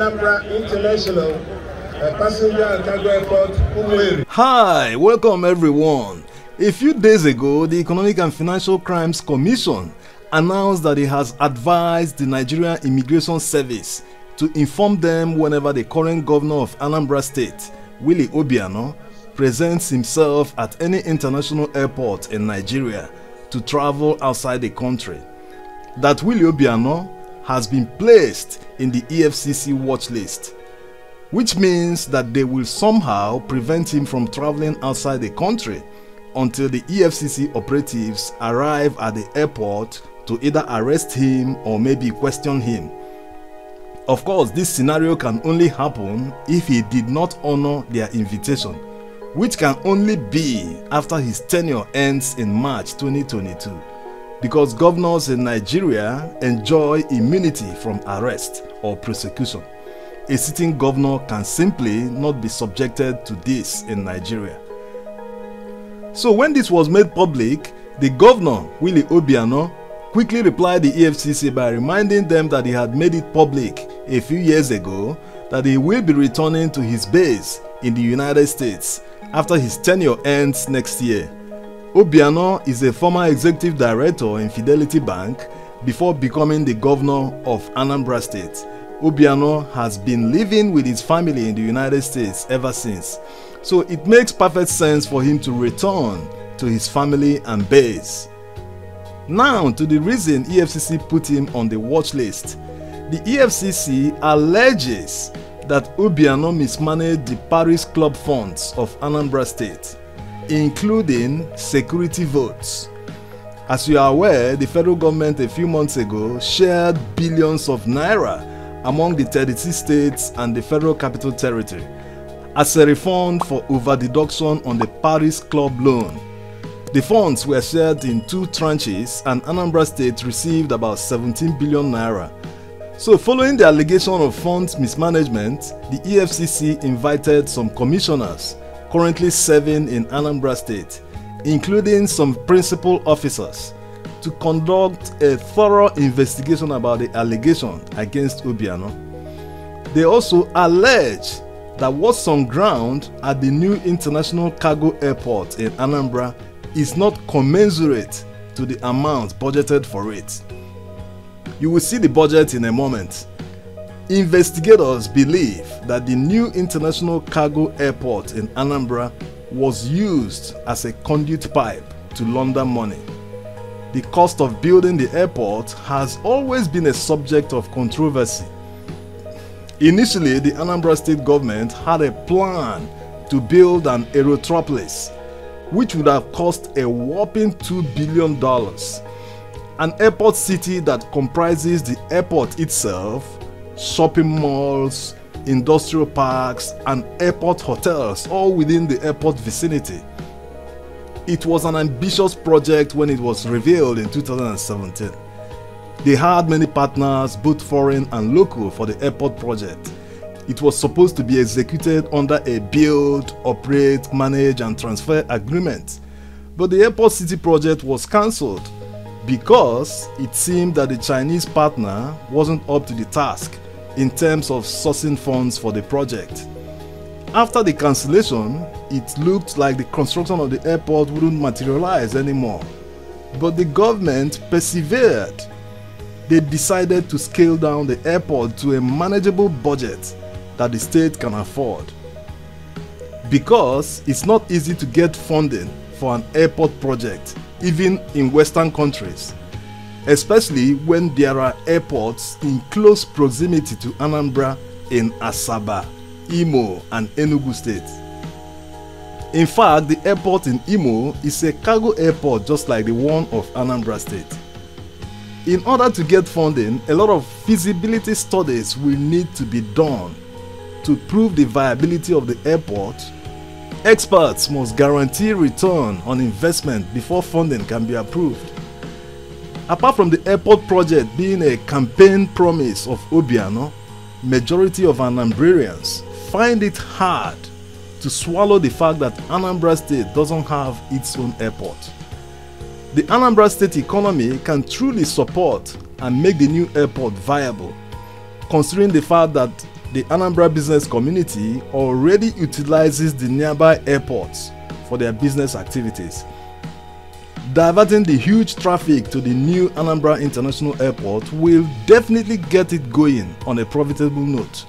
International Passenger and Cargo Airport, Umueri. Hi, welcome everyone. A few days ago, the Economic and Financial Crimes Commission announced that it has advised the Nigerian Immigration Service to inform them whenever the current governor of Anambra State, Willie Obiano, presents himself at any international airport in Nigeria to travel outside the country. That Willie Obiano has been placed in the EFCC watch list, which means that they will somehow prevent him from traveling outside the country until the EFCC operatives arrive at the airport to either arrest him or maybe question him. Of course, this scenario can only happen if he did not honor their invitation, which can only be after his tenure ends in March 2022 because governors in Nigeria enjoy immunity from arrest or prosecution. A sitting governor can simply not be subjected to this in Nigeria. So when this was made public, the governor, Willie Obiano, quickly replied the EFCC by reminding them that he had made it public a few years ago that he will be returning to his base in the United States after his tenure ends next year. Obiano is a former executive director in Fidelity Bank before becoming the governor of Anambra State. Obiano has been living with his family in the United States ever since. So it makes perfect sense for him to return to his family and base. Now to the reason EFCC put him on the watch list. The EFCC alleges that Obiano mismanaged the Paris Club funds of Anambra State, including security votes. As you are aware, the federal government a few months ago shared billions of naira among the 36 states and the federal capital territory as a refund for over-deduction on the Paris Club loan. The funds were shared in two tranches and Anambra State received about 17 billion naira. So following the allegation of funds mismanagement, the EFCC invited some commissioners currently serving in Anambra State, including some principal officers, to conduct a thorough investigation about the allegation against Obiano. They also allege that what's on ground at the new international cargo airport in Anambra is not commensurate to the amount budgeted for it. You will see the budget in a moment. Investigators believe that the new international cargo airport in Anambra was used as a conduit pipe to launder money. The cost of building the airport has always been a subject of controversy. Initially, the Anambra state government had a plan to build an aerotropolis, which would have cost a whopping $2 billion. An airport city that comprises the airport itself, shopping malls, industrial parks, and airport hotels, all within the airport vicinity. It was an ambitious project when it was revealed in 2017. They had many partners, both foreign and local, for the airport project. It was supposed to be executed under a build, operate, manage, and transfer agreement. But the airport city project was cancelled because it seemed that the Chinese partner wasn't up to the task in terms of sourcing funds for the project. After the cancellation, it looked like the construction of the airport wouldn't materialize anymore. But the government persevered they decided to scale down the airport to a manageable budget that the state can afford. Because it's not easy to get funding for an airport project, even in Western countries, especially when there are airports in close proximity to Anambra in Asaba, Imo, and Enugu states. In fact, the airport in Imo is a cargo airport just like the one of Anambra State. In order to get funding, a lot of feasibility studies will need to be done to prove the viability of the airport. Experts must guarantee return on investment before funding can be approved. Apart from the airport project being a campaign promise of Obiano, majority of Anambrarians find it hard to swallow the fact that Anambra State doesn't have its own airport. The Anambra State economy can truly support and make the new airport viable, considering the fact that the Anambra business community already utilizes the nearby airports for their business activities. Diverting the huge traffic to the new Anambra International Airport will definitely get it going on a profitable note.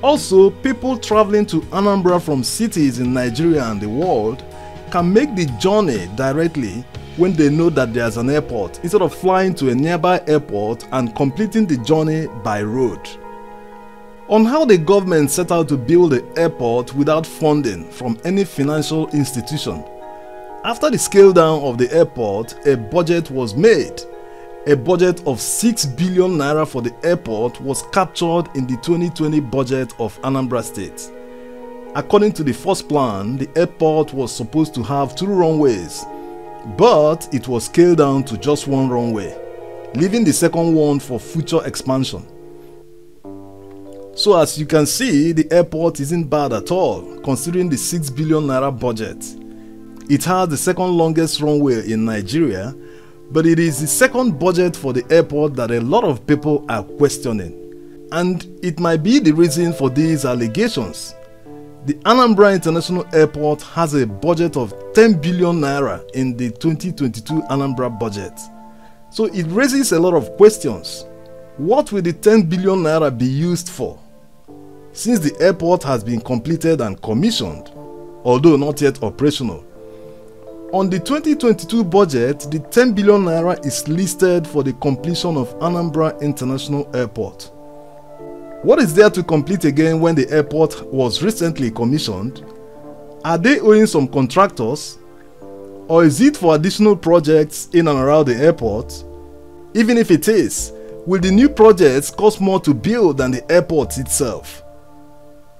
Also, people traveling to Anambra from cities in Nigeria and the world can make the journey directly when they know that there's an airport instead of flying to a nearby airport and completing the journey by road. On how the government set out to build the airport without funding from any financial institution. After the scale down of the airport, a budget was made. A budget of 6 billion naira for the airport was captured in the 2020 budget of Anambra State. According to the first plan, the airport was supposed to have two runways, but it was scaled down to just one runway, leaving the second one for future expansion. So as you can see, the airport isn't bad at all, considering the 6 billion naira budget. It has the second longest runway in Nigeria, but it is the second budget for the airport that a lot of people are questioning. And it might be the reason for these allegations. The Anambra International Airport has a budget of 10 billion naira in the 2022 Anambra budget. So it raises a lot of questions. What will the 10 billion naira be used for? Since the airport has been completed and commissioned, although not yet operational. On the 2022 budget, the 10 billion naira is listed for the completion of Anambra International Airport. What is there to complete again when the airport was recently commissioned? Are they owing some contractors? Or is it for additional projects in and around the airport? Even if it is, will the new projects cost more to build than the airport itself?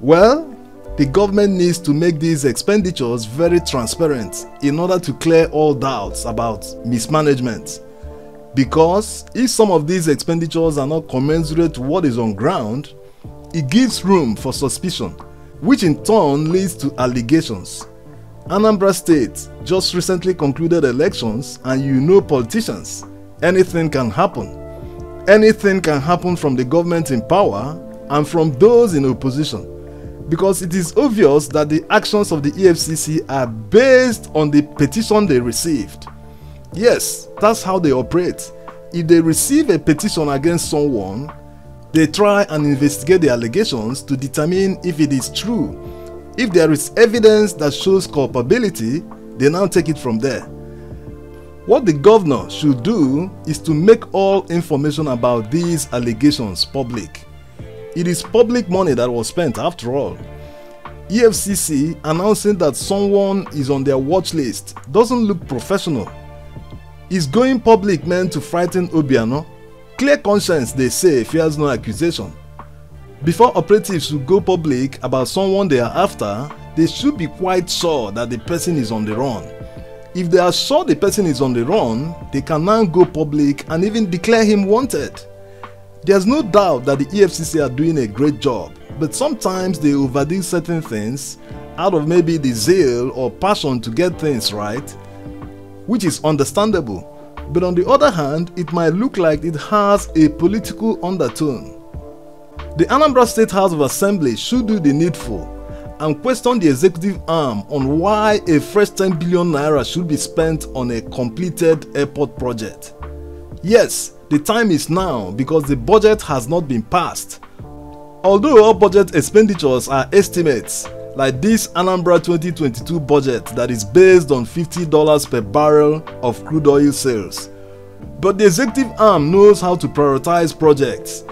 Well, the government needs to make these expenditures very transparent in order to clear all doubts about mismanagement. Because if some of these expenditures are not commensurate to what is on ground, it gives room for suspicion, which in turn leads to allegations. Anambra State just recently concluded elections, and you know politicians. Anything can happen. Anything can happen from the government in power and from those in opposition. Because it is obvious that the actions of the EFCC are based on the petition they received. Yes, that's how they operate. If they receive a petition against someone, they try and investigate the allegations to determine if it is true. If there is evidence that shows culpability, they now take it from there. What the governor should do is to make all information about these allegations public. It is public money that was spent after all. EFCC announcing that someone is on their watch list doesn't look professional is going public meant to frighten Obiano? Clear conscience, they say, fears no accusation. Before operatives should go public about someone they are after, they should be quite sure that the person is on the run. If they are sure the person is on the run, they can now go public and even declare him wanted. There's no doubt that the EFCC are doing a great job, but sometimes they overdo certain things out of maybe the zeal or passion to get things right which is understandable. But on the other hand, it might look like it has a political undertone. The Anambra State House of Assembly should do the needful and question the executive arm on why a fresh 10 billion naira should be spent on a completed airport project. Yes, the time is now because the budget has not been passed. Although all budget expenditures are estimates, like this Anambra 2022 budget that is based on $50 per barrel of crude oil sales. But the executive arm knows how to prioritize projects.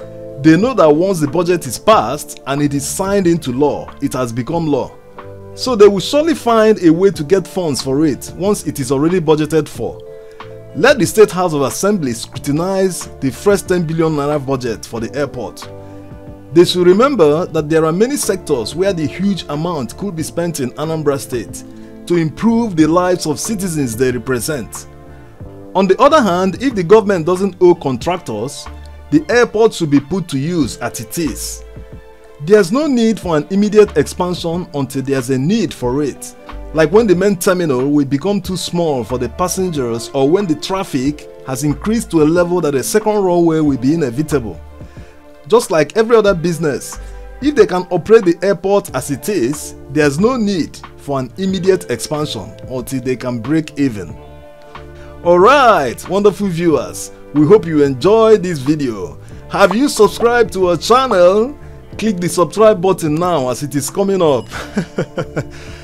They know that once the budget is passed and it is signed into law, it has become law. So they will surely find a way to get funds for it once it is already budgeted for. Let the State House of Assembly scrutinize the first 10 billion naira budget for the airport they should remember that there are many sectors where the huge amount could be spent in Anambra State to improve the lives of citizens they represent. On the other hand, if the government doesn't owe contractors, the airport should be put to use as it is. There's no need for an immediate expansion until there's a need for it, like when the main terminal will become too small for the passengers or when the traffic has increased to a level that a second runway will be inevitable. just like every other business. If they can operate the airport as it is, there's no need for an immediate expansion until they can break even. Alright, wonderful viewers, we hope you enjoyed this video. Have you subscribed to our channel? Click the subscribe button now as it is coming up.